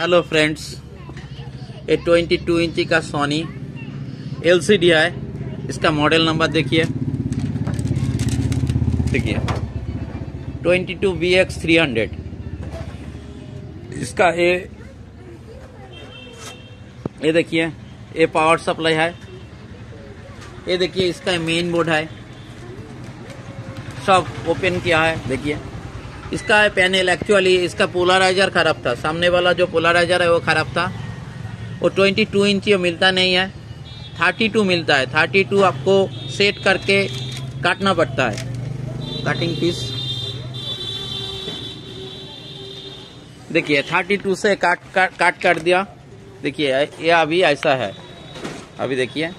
Hello friends ये 22 इंची का सोनी एलसीडी है इसका मॉडल नंबर देखिए। देखिए। 22 बी एक्स थ्री हंड्रेड इसका ये ये देखिए। ये पावर सप्लाई है। ये देखिए, इसका मेन बोर्ड है। सब ओपन किया है। देखिए। इसका पैनल एक्चुअली इसका पोलराइजर खराब था। सामने वाला जो पोलराइजर है, वो खराब था। वो 22 इंची मिलता नहीं है। 32 मिलता है। 32 आपको सेट करके काटना पड़ता है। कटिंग पीस देखिए 32 से काट काट काट कर दिया। देखिए, ये अभी ऐसा है। अभी देखिए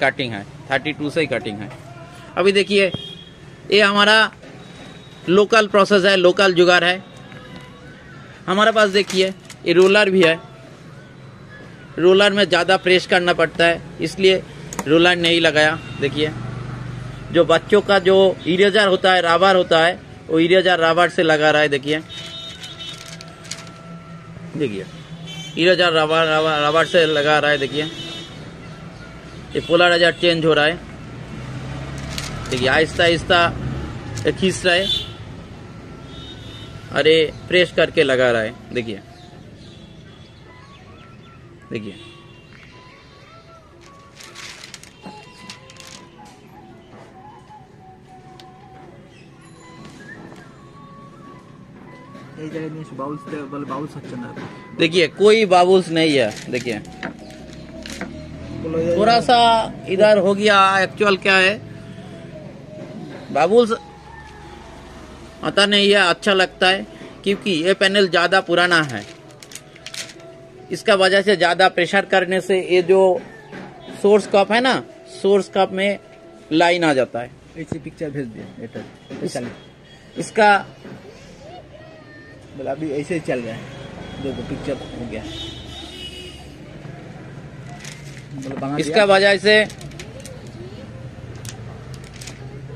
कटिंग है। 32 से ही कटिंग है। अभी देखिए, ये हमारा लोकल प्रोसेस है लोकल जुगाड़ है। हमारे पास देखिए, ये रोलर भी है। रोलर में ज़्यादा प्रेस करना पड़ता है, इसलिए रोलर नहीं लगाया। देखिए, जो बच्चों का जो इरेजर होता है, राबर होता है, वो इरेजर राबर से लगा रहा है, देखिए। देखिए, इरेजर राबर राबर राबर से लगा रहा है, देखिए। ये पोलराइजर चेंज हो रहा है। देखिए आहिस्ता आहिस्ता खींच रहा है। अरे प्रेस करके लगा रहा है। देखिए। देखिए। देखिए कोई बाबुल्स नहीं है। देखिए। थोड़ा सा इधर हो गया एक्चुअल क्या है? बाबुल्स आता नहीं है अच्छा लगता है क्योंकि ये पैनल ज़्यादा पुराना है। इसका वजह से ज़्यादा प्रेशर करने से ये जो सोर्स कप है ना सोर्स कप में लाइन आ जाता है। ऐसे पिक्चर भेज दिया एटर चल। इसका बोला अभी ऐसे ही चल रहा है। देखो पिक्चर हो गया। इसका वजह से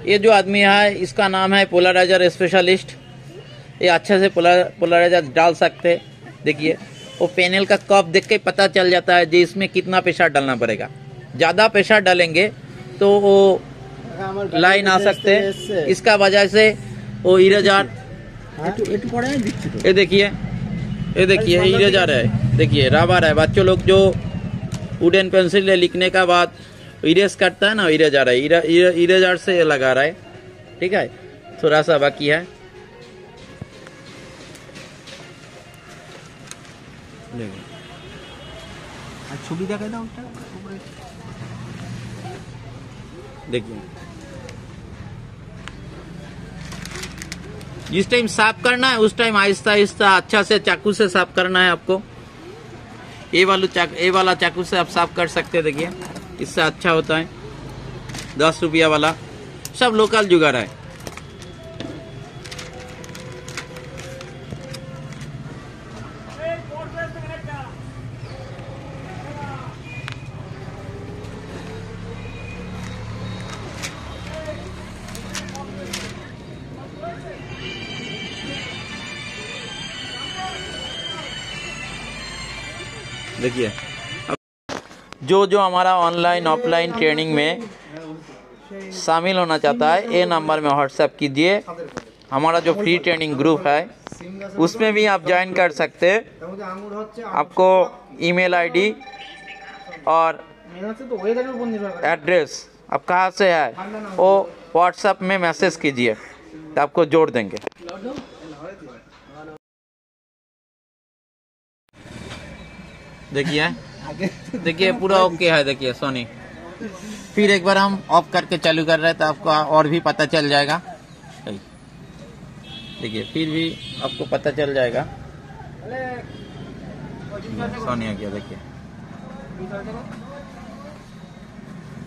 ये जो आदमी है इसका नाम है पोलराइजर स्पेशलिस्ट। ये अच्छे से पोलराइजर डाल सकते। देखिए वो पैनल का कप देख के पता चल जाता है जी इसमें कितना पेशा डालना पड़ेगा। ज़्यादा पेशा डालेंगे तो वो लाइन आ सकते इसका वजह से वो इरेजार हाँ? ये देखिए ये देखिए इरेजार है। देखिए रबर है। बच्चों लोग जो वुडन पेंसिल लिखने का बाद इरेज करता है ना इरेजर है इरे- इरे- इरेजर से ये लगा रहा है ठीक है थोड़ा सा बाकी है আর ছবি দেখাই দাও ওটা উপরে देखिए जिस टाइम साफ करना है उस टाइम आहिस्ता आहिस्ता अच्छा से चाकू से साफ करना है आपको ये वाला चाक ये वाला चाकू से आप साफ कर सकते हैं देखिए इससे अच्छा होता है। दस रुपया वाला। सब लोकल जुगाड़ है। देखिए। जो जो हमारा ऑनलाइन ऑफलाइन ट्रेनिंग में शामिल होना चाहता है, ए नंबर में व्हाट्सएप कीजिए। हमारा जो फ्री ट्रेनिंग ग्रुप है, उसमें भी आप ज्वाइन कर सकते आपको ईमेल आईडी और एड्रेस आप कहाँ से है, वो व्हाट्सएप में मैसेज कीजिए तो आपको जोड़ देंगे। देखिए देखिए पूरा ओके है देखिए सोनी फिर एक बार हम ऑफ़ करके चालू कर रहे हैं तो आपको और भी पता चल जाएगा। देखिए फिर भी आपको पता चल जाएगा। सोनी आ गया देखिए।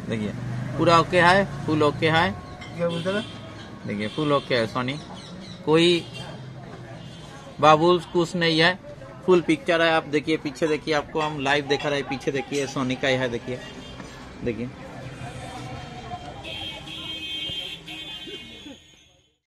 देखिए पूरा ओके है फुल ओके है। देखिए फुल ओके है सोनी कोई बाबुल्स कुछ नहीं है। फुल पिक्चर है, आप देखिए, पीछे देखिए, आपको हम लाइव देखा रहे पीछे देखिए, सोनी का ही है देखिए देखिए।